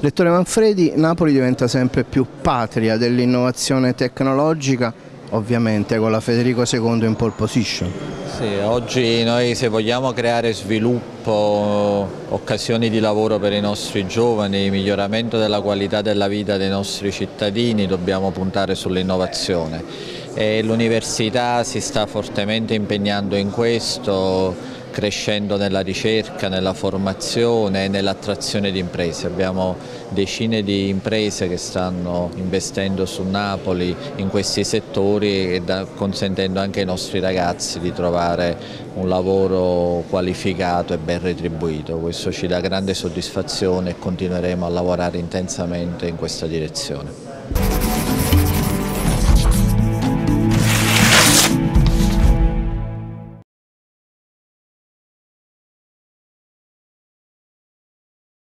Lettore Manfredi, Napoli diventa sempre più patria dell'innovazione tecnologica, ovviamente con la Federico II in pole position. Sì, oggi noi se vogliamo creare sviluppo, occasioni di lavoro per i nostri giovani, miglioramento della qualità della vita dei nostri cittadini, dobbiamo puntare sull'innovazione. L'università si sta fortemente impegnando in questo, crescendo nella ricerca, nella formazione e nell'attrazione di imprese. Abbiamo decine di imprese che stanno investendo su Napoli in questi settori e consentendo anche ai nostri ragazzi di trovare un lavoro qualificato e ben retribuito. Questo ci dà grande soddisfazione e continueremo a lavorare intensamente in questa direzione.